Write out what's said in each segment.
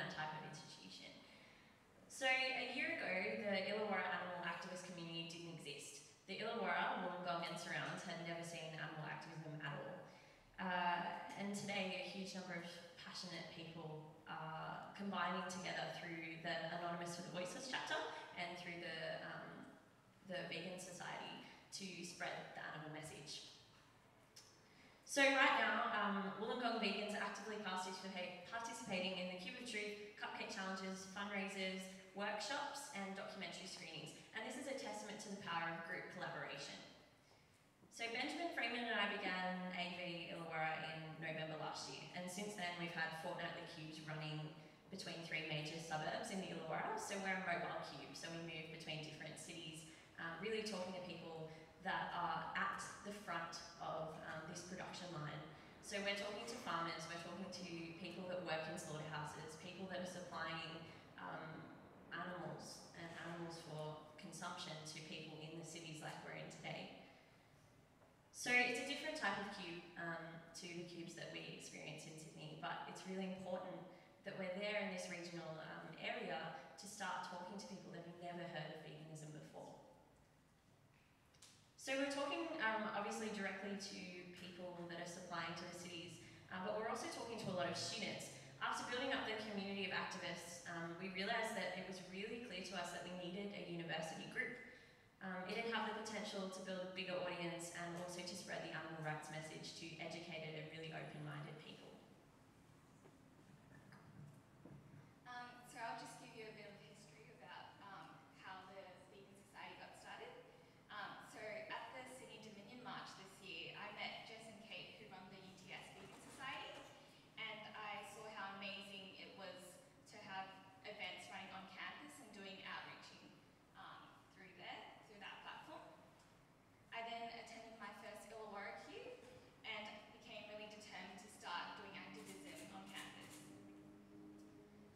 that type of institution. So a year ago, the Illawarra animal activist community didn't exist. The Illawarra, Wollongong and surrounds had never seen animal activism at all. Uh, and today, a huge number of passionate people are combining together through the Anonymous for the Voiceless chapter and through the, um, the Vegan Society to spread the animal message. So right now, um, Wollongong vegans are actively participating in the Cube of Truth, cupcake challenges, fundraisers, workshops and documentary screenings. And this is a testament to the power of group collaboration. So Benjamin Freeman and I began AV Illawarra in November last year, and since then we've had fortnightly cubes running between three major suburbs in the Illawarra. So we're a mobile cube, so we move between different cities, um, really talking to people that are at the front of um, this production line. So we're talking to farmers, we're talking to people that work in slaughterhouses, people that are supplying um, animals and animals for consumption to people in the cities like we're in today. So it's a different type of cube um, to the cubes that we experience in Sydney, but it's really important that we're there in this regional um, area to start talking to people that have never heard of veganism before. So we're talking um, obviously directly to people that are supplying to the cities, uh, but we're also talking to a lot of students. After building up the community of activists, um, we realised that it was really clear to us that we needed a university group um, it did have the potential to build a bigger audience and to spread the animal rights message to educated and really open-minded people. Um, so I'll just give you a bit of history about um, how the Vegan Society got started. Um, so at the Sydney Dominion March this year, I met Jess and Kate who run the UTS Vegan Society and I saw how amazing it was to have events running on campus and doing outreaching um, through there through that platform. I then attended my first Illawarra Cube and became really determined to start doing activism on campus.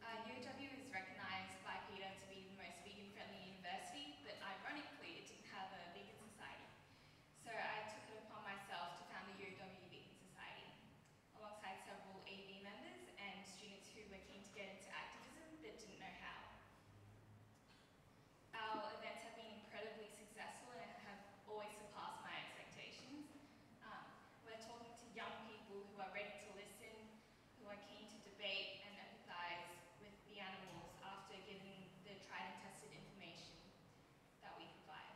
Uh, UW is recognised by PETA to be the most vegan-friendly university, but ironically it didn't have a vegan society. So I took it upon myself to found the UW Vegan Society, alongside several AV members and students who were keen to get into activism but didn't know how. Our events have been incredibly successful and have always surpassed my expectations. Um, we're talking to young people who are ready to listen, who are keen to debate and empathise with the animals after giving the tried and tested information that we provide.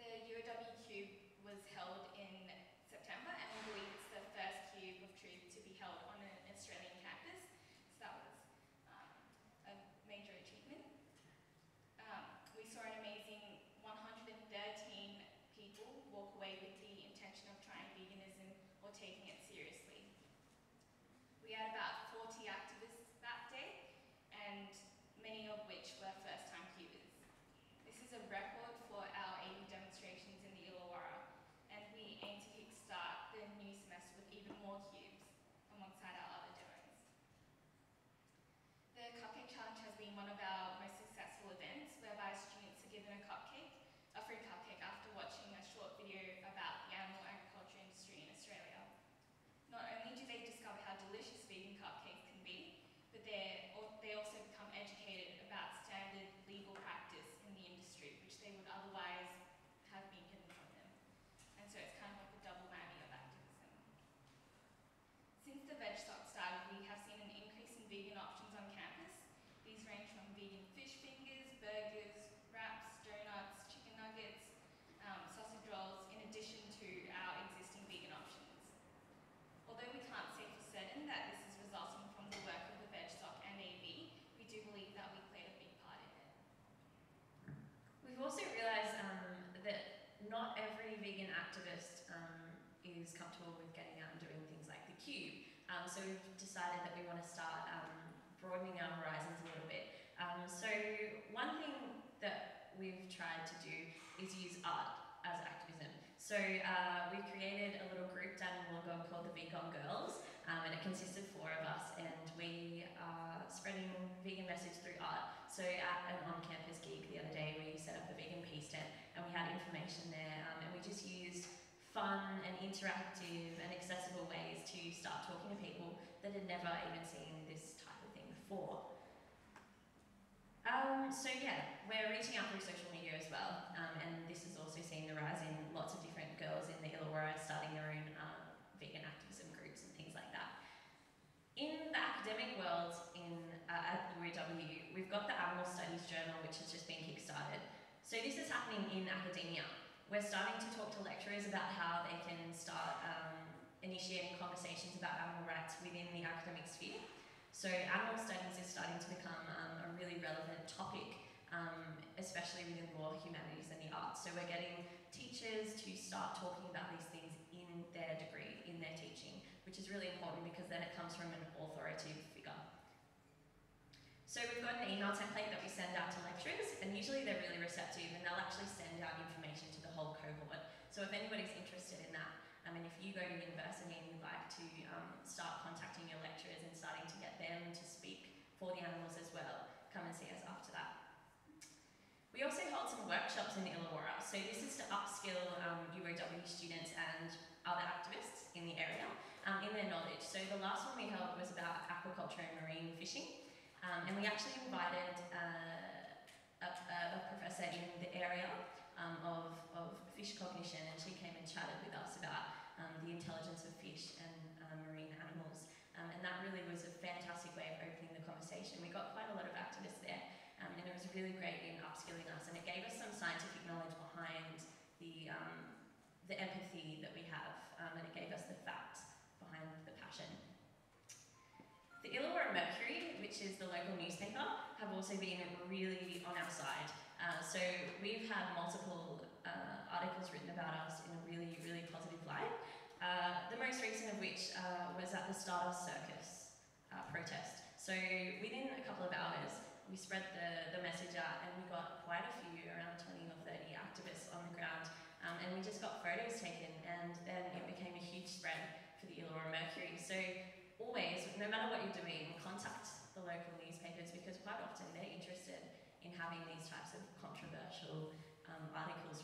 The UW Cube was held in September and we believe it's the first Cube of Truth to be held on an Australian campus. So that was um, a major achievement um, we saw an amazing 113 people walk away with the intention of trying or taking it seriously. We had about 40 activists that day, and many of which were first-time cubers. This is a record de comfortable with getting out and doing things like the cube. Um, so we've decided that we want to start um, broadening our horizons a little bit. Um, so one thing that we've tried to do is use art as activism. So uh, we created a little group down in Wollongong called the Vegan Girls, um, and it consists of four of us, and we are spreading vegan message through art. So at an on-campus gig the other day, we set up a vegan peace tent and we had information there, um, and we just used fun and interactive and accessible ways to start talking to people that had never even seen this type of thing before. Um, so yeah, we're reaching out through social media as well, um, and this has also seen the rise in lots of different girls in the Illawarra starting their own um, vegan activism groups and things like that. In the academic world in uh, at UOW, we've got the Animal Studies Journal, which has just been kickstarted. So this is happening in academia. We're starting to talk to lecturers about how they can start um, initiating conversations about animal rights within the academic sphere. So animal studies is starting to become um, a really relevant topic, um, especially within law, humanities and the arts. So we're getting teachers to start talking about these things in their degree, in their teaching, which is really important because then it comes from an authoritative figure. So we've got an email template that we send out to lecturers, and usually they're really receptive, and they'll actually send out information to the whole cohort. So if anybody's interested in that, I mean, if you go to university and you'd like to um, start contacting your lecturers and starting to get them to speak for the animals as well, come and see us after that. We also hold some workshops in Illawarra. So this is to upskill um, UOW students and other activists in the area um, in their knowledge. So the last one we held was about aquaculture and marine fishing. Um, and we actually invited uh, a, a, professor in the area um, of, of fish cognition, and she came and chatted with us about um, the intelligence of fish and um, marine animals. Um, and that really was a fantastic way of opening the conversation. We got quite a lot of activists there, um, and it was really great in upskilling us, and it gave us some scientific knowledge behind the, the is the local newspaper, have also been really on our side. Uh, so we've had multiple uh, articles written about us in a really, really positive light. Uh, the most recent of which uh, was at the Stardust Circus uh, protest. So within a couple of hours, we spread the, the message out and we got quite a few, around 20 or 30 activists on the ground. Um, and we just got photos taken and then it became a huge spread for the Illawarra Mercury. So always, no matter what you're doing, contact the local newspapers because quite often they're interested in having these types of controversial um, articles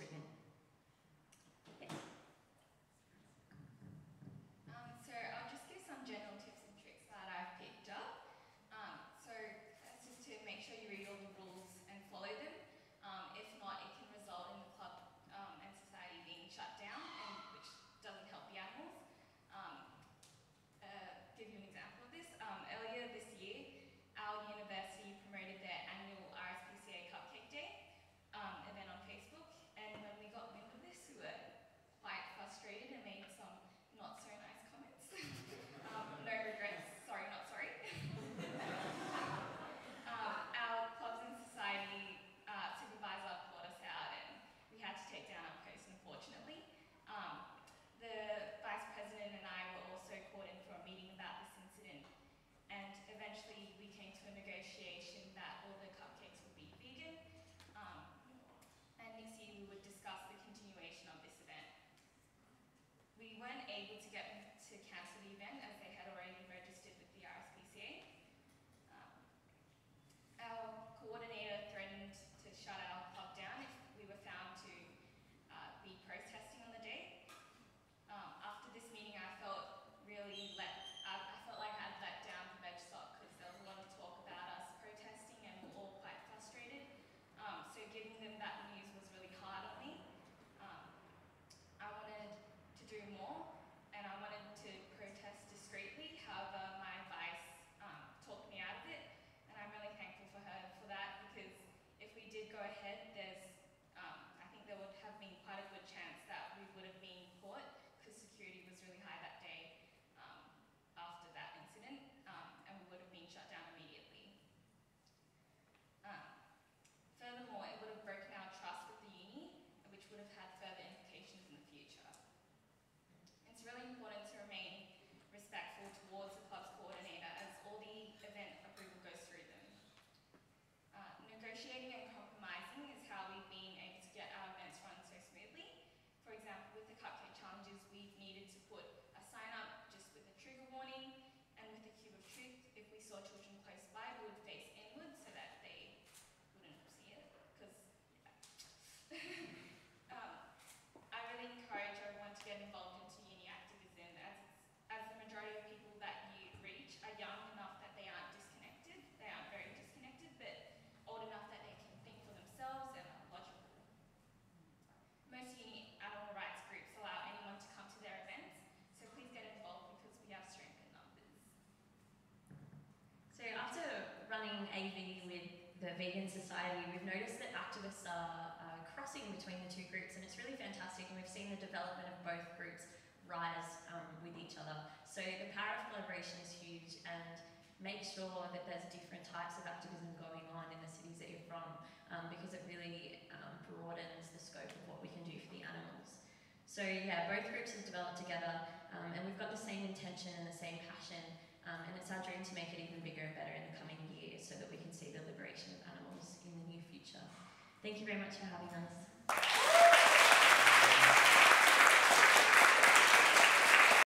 research which AV with the Vegan Society, we've noticed that activists are uh, crossing between the two groups, and it's really fantastic. And we've seen the development of both groups rise um, with each other. So the power of collaboration is huge, and make sure that there's different types of activism going on in the cities that you're from, um, because it really um, broadens the scope of what we can do for the animals. So yeah, both groups have developed together, um, and we've got the same intention and the same passion, um, and it's our dream to make it even bigger and better in the coming years, so that we can see the liberation of animals in the near future. Thank you very much for having us.